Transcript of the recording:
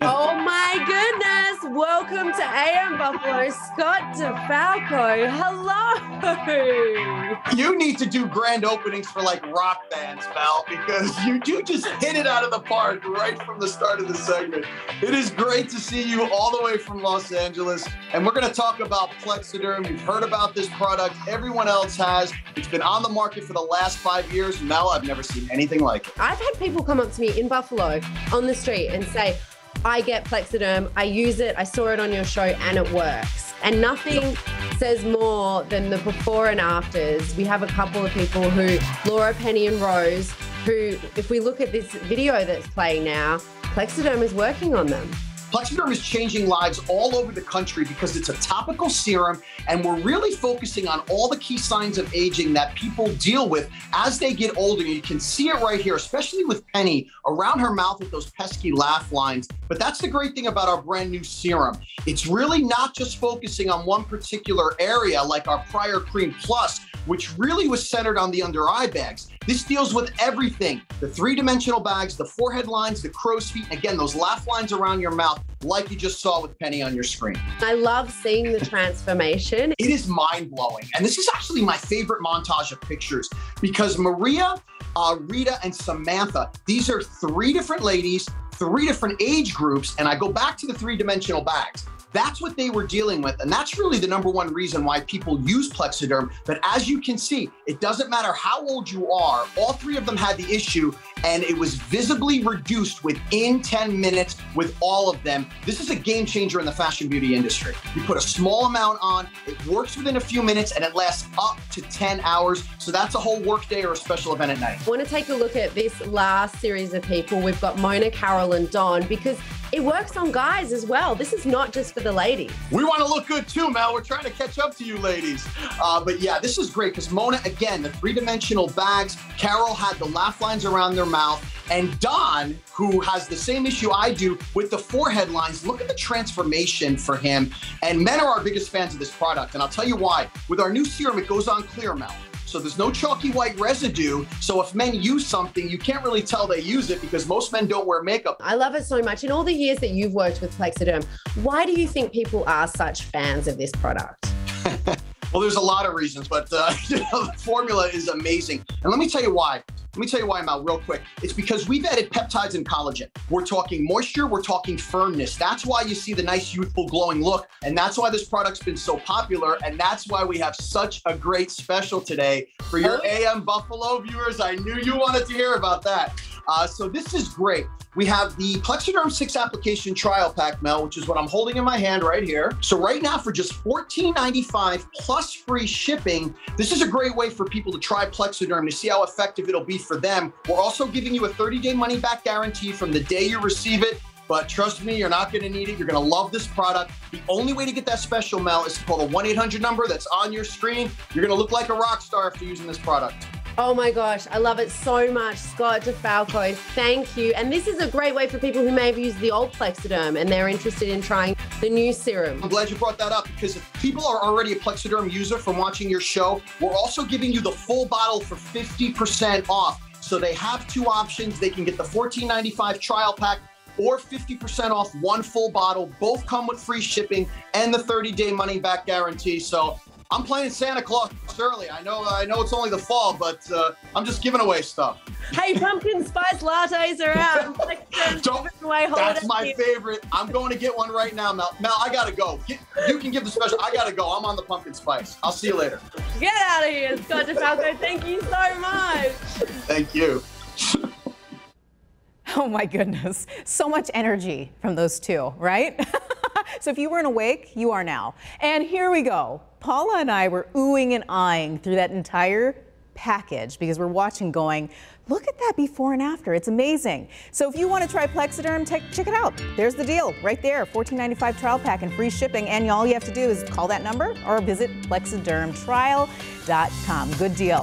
Oh my goodness. Welcome to AM Buffalo, Scott DeFalco. Hello. You need to do grand openings for like rock bands, Val, because you do just hit it out of the park right from the start of the segment. It is great to see you all the way from Los Angeles. And we're going to talk about Plexaderm. You've heard about this product, everyone else has. It's been on the market for the last five years. Mel, I've never seen anything like it. I've had people come up to me in Buffalo on the street and say, I get Plexaderm, I use it, I saw it on your show, and it works. And nothing says more than the before and afters. We have a couple of people who, Laura, Penny, and Rose, who, if we look at this video that's playing now, Plexaderm is working on them. Plexaderm is changing lives all over the country because it's a topical serum and we're really focusing on all the key signs of aging that people deal with as they get older. You can see it right here, especially with Penny around her mouth with those pesky laugh lines. But that's the great thing about our brand new serum. It's really not just focusing on one particular area like our prior cream plus, which really was centered on the under eye bags. This deals with everything the three dimensional bags, the forehead lines, the crow's feet, again, those laugh lines around your mouth, like you just saw with Penny on your screen. I love seeing the transformation. It is mind blowing. And this is actually my favorite montage of pictures because Maria, uh, Rita, and Samantha, these are three different ladies, three different age groups. And I go back to the three dimensional bags. That's what they were dealing with. And that's really the number one reason why people use Plexaderm. But as you can see, it doesn't matter how old you are, all three of them had the issue and it was visibly reduced within 10 minutes with all of them. This is a game changer in the fashion beauty industry. You put a small amount on, it works within a few minutes and it lasts up to 10 hours. So that's a whole workday or a special event at night. I want to take a look at this last series of people. We've got Mona, Carol, and Don because it works on guys as well. This is not just for the ladies. We want to look good too, Mel. We're trying to catch up to you ladies. Uh, but yeah, this is great because Mona, again, the three dimensional bags. Carol had the laugh lines around their mouth. And Don, who has the same issue I do with the forehead lines, look at the transformation for him. And men are our biggest fans of this product. And I'll tell you why. With our new serum, it goes on clear, Mel. So there's no chalky white residue. So if men use something, you can't really tell they use it because most men don't wear makeup. I love it so much. In all the years that you've worked with Plexaderm, why do you think people are such fans of this product? well, there's a lot of reasons, but uh, you know, the formula is amazing. And let me tell you why. Let me tell you why, I'm out real quick. It's because we've added peptides and collagen. We're talking moisture, we're talking firmness. That's why you see the nice, youthful, glowing look. And that's why this product's been so popular. And that's why we have such a great special today for your. AM Buffalo viewers. I knew you wanted to hear about that. Uh, so this is great. We have the Plexaderm 6 application trial pack, Mel, which is what I'm holding in my hand right here. So right now for just $14.95 plus free shipping, this is a great way for people to try Plexaderm to see how effective it'll be for them. We're also giving you a 30-day money-back guarantee from the day you receive it. But trust me, you're not going to need it. You're going to love this product. The only way to get that special, Mel, is to call the 1-800 number that's on your screen. You're going to look like a rock star after using this product. Oh my gosh, I love it so much. Scott DeFalco, thank you. And this is a great way for people who may have used the old Plexaderm and they're interested in trying the new serum. I'm glad you brought that up because if people are already a Plexaderm user from watching your show, we're also giving you the full bottle for 50% off. So they have two options. They can get the $14.95 trial pack or 50% off one full bottle. Both come with free shipping and the 30-day money-back guarantee. So I'm playing Santa Claus early. I know, I know it's only the fall, but uh, I'm just giving away stuff. Hey, pumpkin spice lattes are out. Don't, that's my favorite. I'm going to get one right now, Mel. Mel, I gotta go. Get, you can give the special. I gotta go. I'm on the pumpkin spice. I'll see you later. Get out of here, Scott DeFalco. Thank you so much. Thank you. Oh my goodness. So much energy from those two, right? so if you weren't awake, you are now. And here we go. Paula and I were oohing and eyeing through that entire package because we're watching going, look at that before and after. It's amazing. So if you want to try Plexaderm, check it out. There's the deal right there. $14.95 trial pack and free shipping. And all you have to do is call that number or visit plexadermtrial.com. Good deal.